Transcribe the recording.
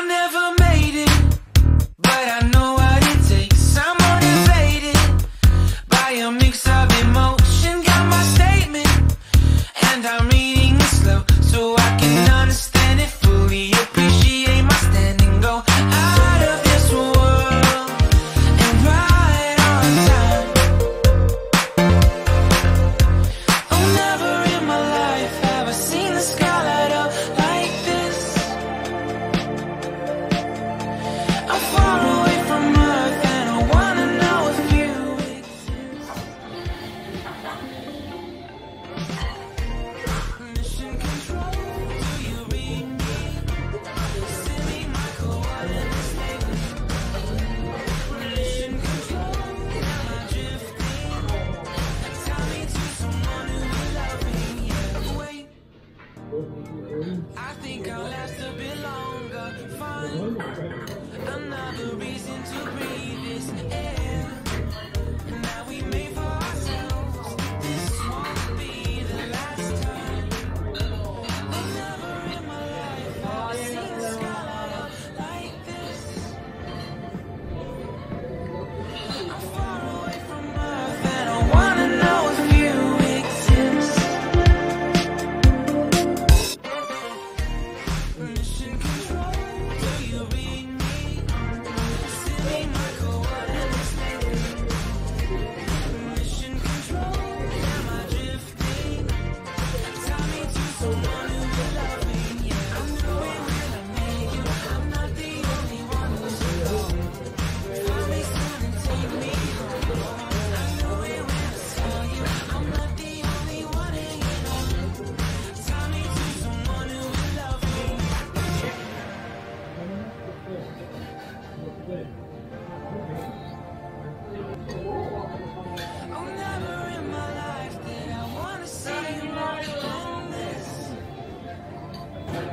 I never made it, but I know so wonderful.